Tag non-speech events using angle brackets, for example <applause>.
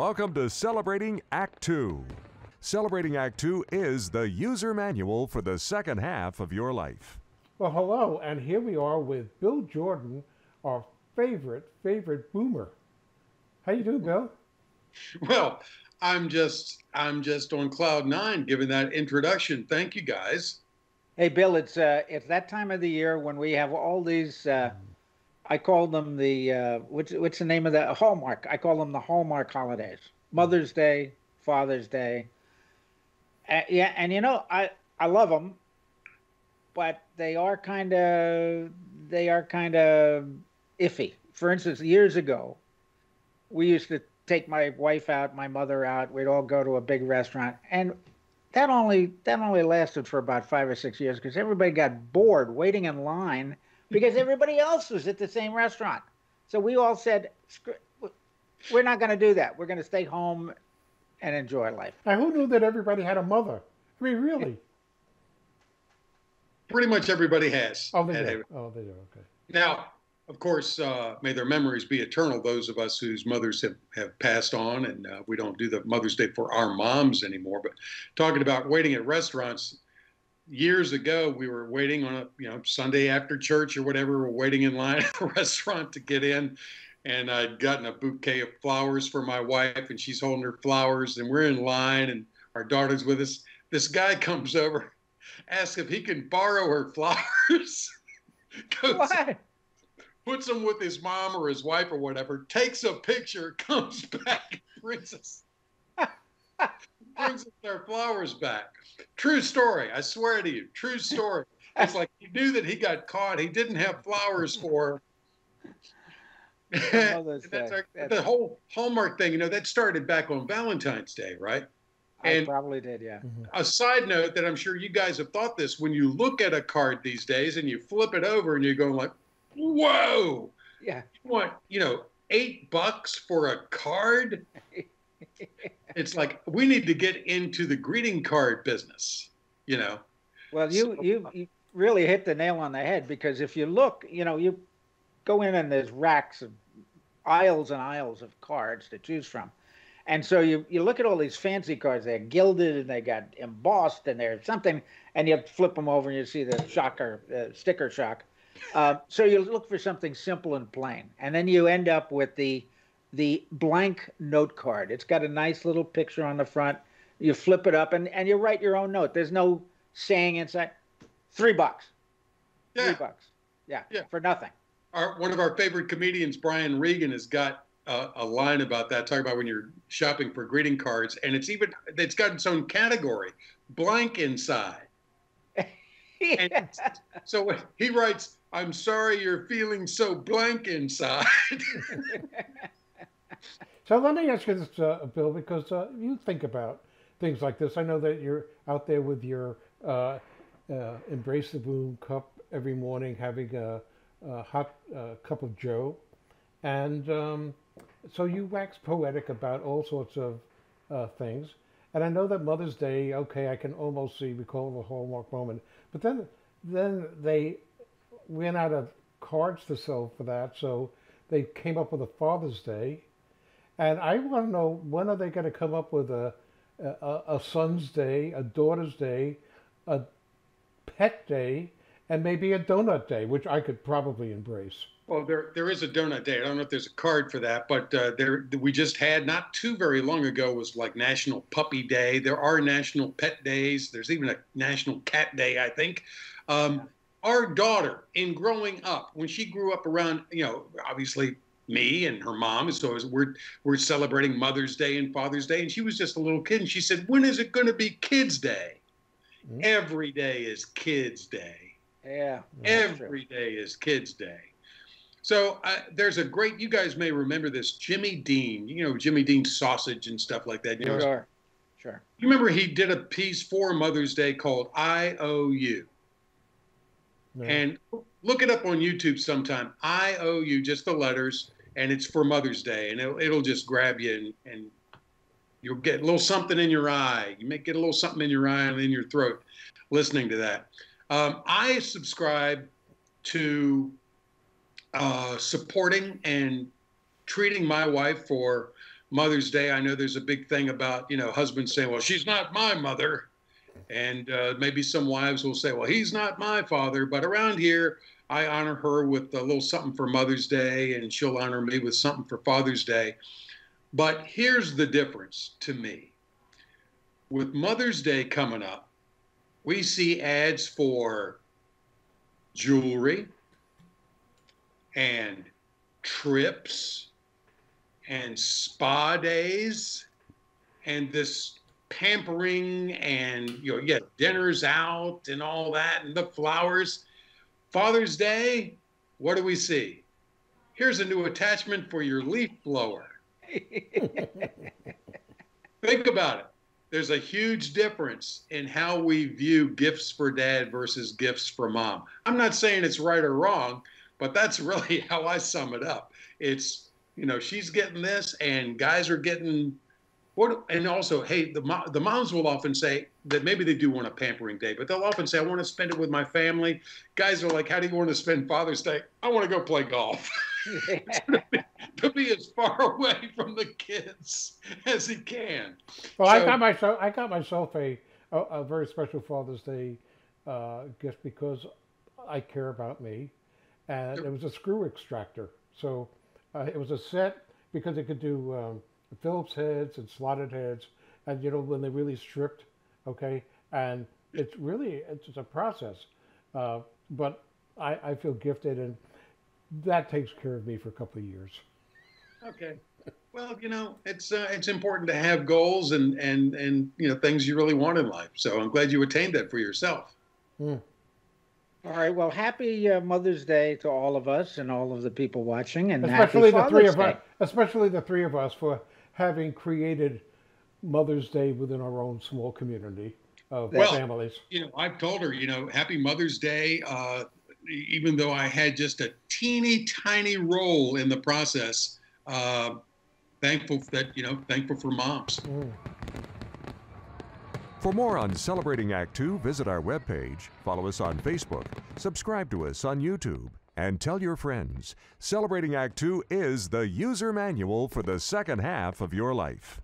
Welcome to Celebrating Act Two. Celebrating Act Two is the user manual for the second half of your life. Well, hello, and here we are with Bill Jordan, our favorite, favorite boomer. How you doing, Bill? Well, I'm just I'm just on cloud nine giving that introduction. Thank you guys. Hey, Bill, it's uh, it's that time of the year when we have all these. Uh, I call them the uh, what's what's the name of that Hallmark? I call them the Hallmark holidays: Mother's Day, Father's Day. Uh, yeah, and you know I I love them, but they are kind of they are kind of iffy. For instance, years ago, we used to take my wife out, my mother out. We'd all go to a big restaurant, and that only that only lasted for about five or six years because everybody got bored waiting in line because everybody else was at the same restaurant. So we all said, "We're not going to do that. We're going to stay home and enjoy life." Now, who knew that everybody had a mother? I mean, really? Pretty much everybody has. Oh, they do. Oh, they do. Okay. Now, of course, uh, may their memories be eternal. Those of us whose mothers have, have passed on, and uh, we don't do the Mother's Day for our moms anymore. But talking about waiting at restaurants, years ago we were waiting on a you know Sunday after church or whatever. We're waiting in line <laughs> at a restaurant to get in, and I'd gotten a bouquet of flowers for my wife, and she's holding her flowers, and we're in line, and our daughter's with us. This guy comes over, asks if he can borrow her flowers. <laughs> Goes, what? puts them with his mom or his wife or whatever, takes a picture, <laughs> comes back, brings us brings us their flowers back. True story. I swear to you, true story. It's like he knew that he got caught. He didn't have flowers for. <laughs> <laughs> that's our, the whole Hallmark thing, you know, that started back on Valentine's Day, right? And I probably did, yeah. Mm-hmm. A side note that I'm sure you guys have thought this: when you look at a card these days and you flip it over and you're going like, whoa. Yeah. You want, you know, eight bucks for a card? <laughs> it's like we need to get into the greeting card business, you know. Well, you, so, you, you really hit the nail on the head because if you look, you know, you go in and there's racks of aisles and aisles of cards to choose from. And so you, you look at all these fancy cards, they're gilded and they got embossed and they're something, and you flip them over and you see the shocker, uh, sticker shock. Uh, so you look for something simple and plain, and then you end up with the the blank note card. It's got a nice little picture on the front. You flip it up and, and you write your own note. There's no saying inside. Three bucks. Yeah. Three bucks. Yeah. Yeah. For nothing. Our, one of our favorite comedians, Brian Regan, has got a, a line about that. Talking about when you're shopping for greeting cards, and it's even it's got its own category, blank inside. <laughs> yeah. so he writes I'm sorry you're feeling so blank inside. <laughs> so let me ask you this, uh, Bill, because uh, you think about things like this. I know that you're out there with your uh, uh Embrace the Boom cup every morning, having a, a hot uh, cup of Joe. And um, so you wax poetic about all sorts of uh, things. And I know that Mother's Day, okay, I can almost see, recall the hallmark moment. But then, then they ran out of cards to sell for that, so they came up with a Father's Day. And I want to know when are they going to come up with a, a, a son's day, a daughter's day, a pet day, and maybe a donut day, which I could probably embrace. Well, there there is a donut day. I don't know if there's a card for that, but uh, there we just had not too very long ago was like National Puppy Day. There are National Pet Days. There's even a National Cat Day, I think. Um, our daughter in growing up when she grew up around you know obviously me and her mom so we're we're celebrating mother's day and father's day and she was just a little kid and she said when is it going to be kids day? Mm-hmm. every day is kids day. Yeah every day is kids day. So uh, there's a great you guys may remember this jimmy dean you know jimmy dean sausage and stuff like that. You sure know, sure. You remember he did a piece for mother's day called i owe you and look it up on YouTube sometime. I owe you just the letters, and it's for Mother's Day, and it'll, it'll just grab you and, and you'll get a little something in your eye. You may get a little something in your eye and in your throat listening to that. Um, I subscribe to uh, supporting and treating my wife for Mother's Day, I know there's a big thing about you know husbands saying, "Well, she's not my mother," and uh, maybe some wives will say, "Well, he's not my father." But around here, I honor her with a little something for Mother's Day, and she'll honor me with something for Father's Day. But here's the difference to me: with Mother's Day coming up, we see ads for jewelry and trips and spa days and this pampering and you know yeah dinners out and all that and the flowers father's day what do we see? Here's a new attachment for your leaf blower. <laughs> Think about it. There's a huge difference in how we view gifts for dad versus gifts for mom. I'm not saying it's right or wrong but that's really <laughs> how i sum it up. It's you know she's getting this and guys are getting what and also hey the the moms will often say that maybe they do want a pampering day but they'll often say i want to spend it with my family. Guys are like how do you want to spend father's day? I want to go play golf. To, be, <laughs> to be as far away from the kids as he can. Well so, i got myself i got myself a a, a very special father's day uh, gift because i care about me and it was a screw extractor. So uh, it was a set because it could do um, Phillips heads and slotted heads, and you know when they really stripped, okay. And it's really it's a process, uh, but I, I feel gifted, and that takes care of me for a couple of years. Okay. Well, you know, it's uh, it's important to have goals and and and you know things you really want in life. So I'm glad you attained that for yourself. Mm. All right. Well, happy uh, Mother's Day to all of us and all of the people watching, and especially the three of Day. us, especially the three of us for having created Mother's Day within our own small community of well, families. You know, I've told her, you know, Happy Mother's Day. Uh, even though I had just a teeny tiny role in the process, uh, thankful that you know, thankful for moms. Mm. For more on Celebrating Act Two, visit our webpage, follow us on Facebook, subscribe to us on YouTube, and tell your friends. Celebrating Act Two is the user manual for the second half of your life.